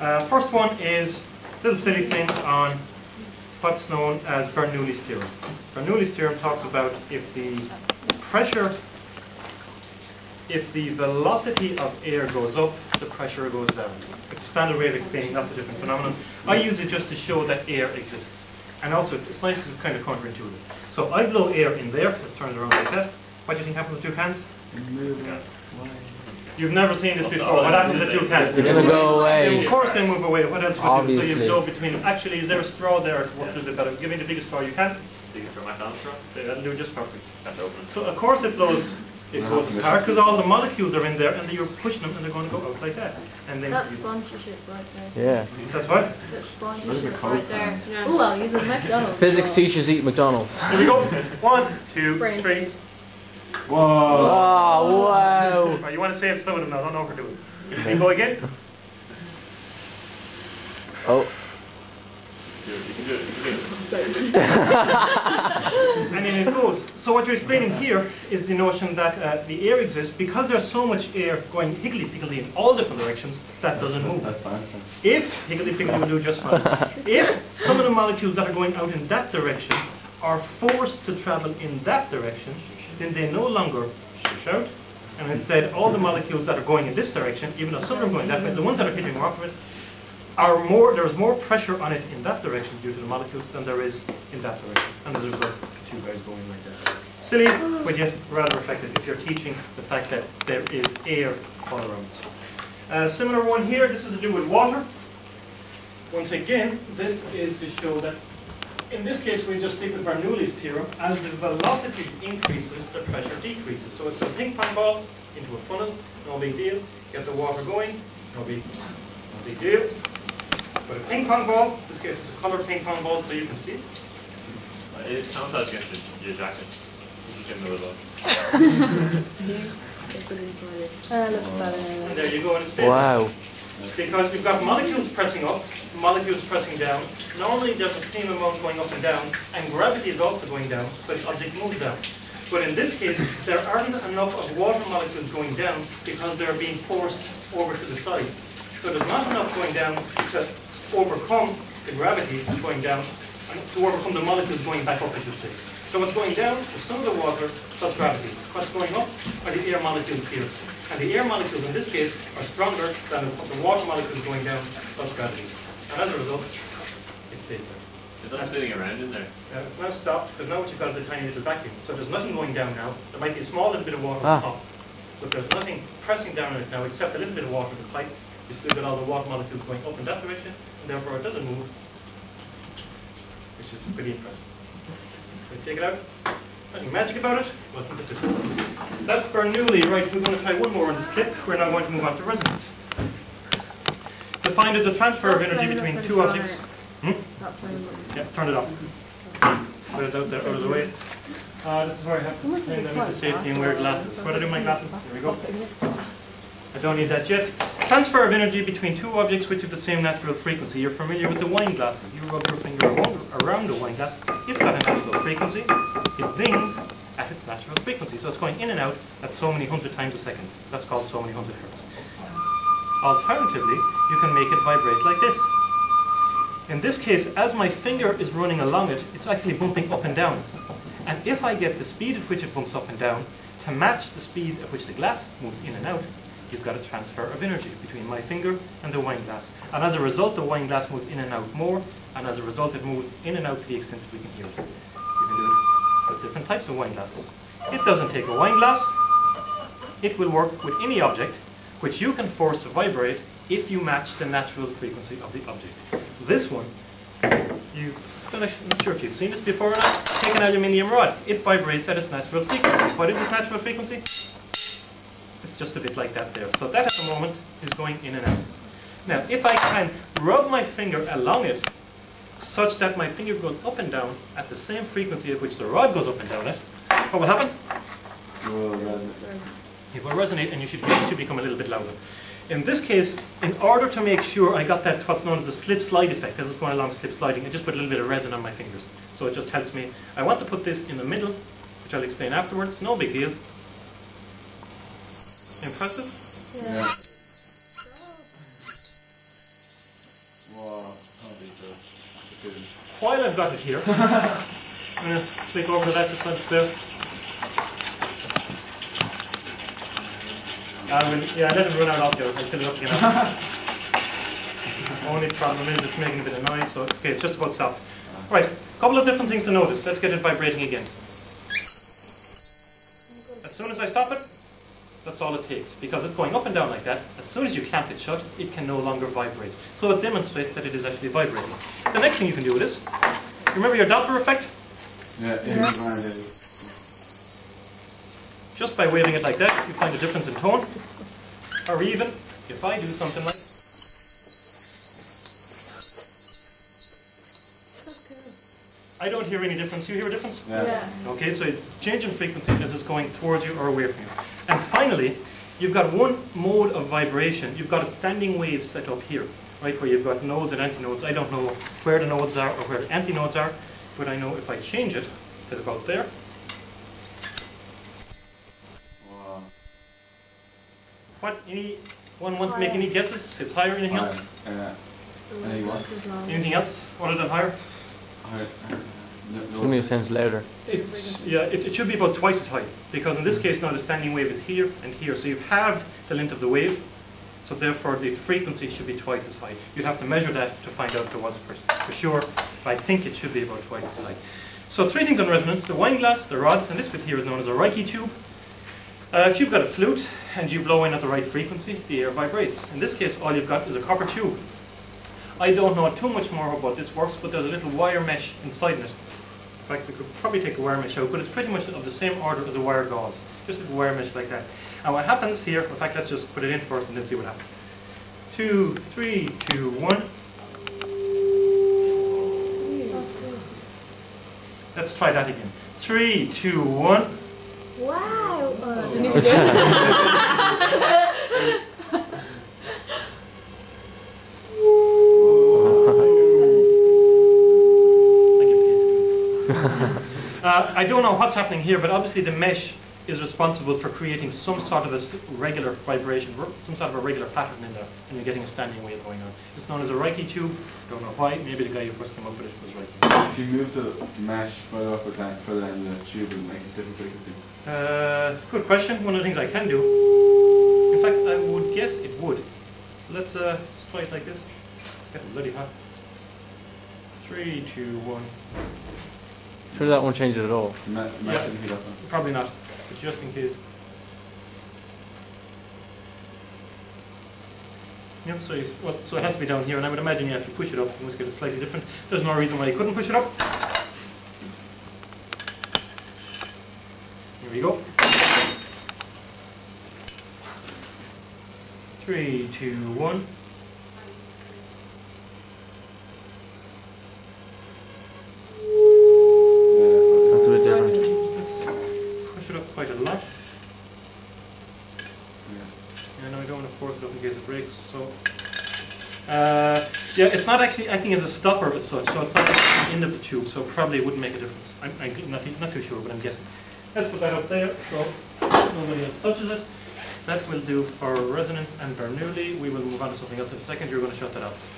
Uh, first one is a little silly thing on what's known as Bernoulli's theorem. Bernoulli's theorem talks about if the pressure, if the velocity of air goes up, the pressure goes down. It's a standard way of explaining lots of different phenomena. I use it just to show that air exists. And also, it's, nice because it's kind of counterintuitive. So I blow air in there, let's turn it around like that. What do you think happens with two cans? You've never seen this before. What happens if you can't? They're gonna go away. Of course they move away. What else would you do? So Obviously. you go between them. Actually, is there a straw there to work a little bit better? Give me the biggest straw you can. Biggest or McDonald's straw? Okay, That'll do just perfect. Have to open. So of course it blows, it Uh-huh. goes apart because all the molecules are in there and you're pushing them and they're going to go out like that. And then That's you, sponsorship right there. Yeah. that's what? That's sponsorship right there. Oh, I'll use a McDonald's. Physics teachers eat McDonald's. Here we go. One, two, Brain three. Freeze. Oh, wow. Right, you want to save some of them now. Don't overdo it. Here we go again. Oh, You can do it. You can do it. And then it goes. So what you're explaining here is the notion that uh, the air exists because there's so much air going higgledy-piggledy in all different directions that doesn't move. That's the answer. If higgledy-piggledy will do just fine. If some of the molecules that are going out in that direction are forced to travel in that direction, then they no longer shush out, and instead all the molecules that are going in this direction, even though some are going that way, the ones that are hitting off of it, are more, there's more pressure on it in that direction due to the molecules than there is in that direction. And as a result, the two guys going like that. Silly, but yet rather effective if you're teaching the fact that there is air all around. Uh, similar one here, this is to do with water. Once again, this is to show that, in this case, we just stick with Bernoulli's theorem. As the velocity increases, the pressure decreases. So it's a ping pong ball into a funnel, no big deal. Get the water going, no big, no big deal. But a ping pong ball, in this case it's a colored ping pong ball so you can see. Uh, It's camouflage against your, your jacket. You can know it all. Uh, And there you go, and it stays. wow. Because you've got molecules pressing up, molecules pressing down. Not only there's the same amount going up and down, and gravity is also going down, so the object moves down. But in this case, there aren't enough of water molecules going down because they're being forced over to the side. So there's not enough going down to overcome the gravity going down, to overcome the molecules going back up, I should say. So what's going down is some of the water plus gravity. What's going up are the air molecules here. And the air molecules in this case are stronger than the the water molecules going down plus gravity. And as a result, it stays there. Is that spinning around in there? Uh, it's now stopped because now what you've got is a tiny little vacuum. So there's nothing going down now. There might be a small little bit of water Ah. on top, but there's nothing pressing down on it now except a little bit of water in the pipe. You still got all the water molecules going up in that direction, and therefore it doesn't move, which is pretty impressive. So take it out. Nothing magic about it. Welcome to physics. That's Bernoulli. Right, we're going to try one more on this clip. We're now going to move on to resonance. Defined as a transfer of energy between two objects. Hmm? Yeah, turn it off. Put it out there, out of the way. Uh, this is where I have to turn them into safety and wear glasses. Where do I do my glasses? Here we go. I don't need that yet. Transfer of energy between two objects which have the same natural frequency. You're familiar with the wine glasses. You rub your finger the wine glass. It's got a natural frequency. It bings at its natural frequency. So it's going in and out at so many hundred times a second. That's called so many hundred hertz. Alternatively, you can make it vibrate like this. In this case, as my finger is running along it, it's actually bumping up and down. And if I get the speed at which it bumps up and down to match the speed at which the glass moves in and out, you've got a transfer of energy between my finger and the wine glass. And as a result, the wine glass moves in and out more, and as a result, it moves in and out to the extent that we can hear it. You can do it with different types of wine glasses. It doesn't take a wine glass. It will work with any object which you can force to vibrate if you match the natural frequency of the object. This one, you've, I'm not sure if you've seen this before or not, take an aluminium rod. It vibrates at its natural frequency. What is its natural frequency? It's just a bit like that there. So that at the moment is going in and out. Now, if I can rub my finger along it, such that my finger goes up and down at the same frequency at which the rod goes up and down it, what will happen? It will resonate and you should, it should become a little bit louder. In this case, in order to make sure I got that what's known as the slip slide effect, as it's going along slip sliding, I just put a little bit of resin on my fingers. So it just helps me. I want to put this in the middle, which I'll explain afterwards, no big deal. Impressive? Yeah. yeah. Wow, While I've got it here, I'm going to flick over that just once yeah, I let it run out of there. I fill it up again. Only problem is it's making a bit of noise, so okay, it's just about stopped. Right, a couple of different things to notice. Let's get it vibrating again. That's all it takes. Because it's going up and down like that, as soon as you clamp it shut, it can no longer vibrate. So it demonstrates that it is actually vibrating. The next thing you can do with this, remember your Doppler effect? Yeah, yeah. Just by waving it like that, you find a difference in tone. Or even, if I do something like I don't hear any difference. You hear a difference? Yeah. Okay, so change in frequency as it's going towards you or away from you. And finally, you've got one mode of vibration. You've got a standing wave set up here, right, where you've got nodes and antinodes. I don't know where the nodes are or where the antinodes are, but I know if I change it to about there, Wow. what, anyone want to make any guesses? It's higher, anything else? Uh, Anyone? left is long. Anything else other than higher? I, uh, no, To me, no. it sounds louder. It's, yeah, it, it should be about twice as high, because in this case now the standing wave is here and here, so you've halved the length of the wave, so therefore the frequency should be twice as high. You'd have to measure that to find out if there was for, for sure, but I think it should be about twice as high. So three things on resonance, the wine glass, the rods, and this bit here is known as a Rijke tube. Uh, if you've got a flute and you blow in at the right frequency, the air vibrates. In this case, all you've got is a copper tube. I don't know too much more about this works, but there's a little wire mesh inside it. In fact, we could probably take a wire mesh out, but it's pretty much of the same order as a wire gauze. Just a wire mesh like that. And what happens here, in fact, let's just put it in first and then see what happens. Two, three, two, one. Let's try that again. Three, two, one. Wow. Oh, Uh, I don't know what's happening here, but obviously the mesh is responsible for creating some sort of a regular vibration, some sort of a regular pattern in there, and you're getting a standing wave going on. It's known as a Rijke tube. Don't know why. Maybe the guy who first came up with it was Rijke. If you move the mesh further up or down, further down the tube, it'll make a different frequency. Uh, good question. One of the things I can do. In fact, I would guess it would. Let's, uh, let's try it like this. It's getting bloody hot. Three, two, one. Sure that won't change it at all. The Yeah. didn't heat up. Probably not, but just in case. Yep, so, you, well, so it has to be down here, and I would imagine you have to push it up, you must get it slightly different. There's no reason why you couldn't push it up. Here we go. Three, two, one. Uh, yeah, it's not actually acting as a stopper as such, so it's not actually in the end of the tube, so probably it wouldn't make a difference. I'm, I'm not, not too sure, but I'm guessing. Let's put that up there, so nobody else touches it. That will do for resonance and Bernoulli. We will move on to something else in a second. You're going to shut that off.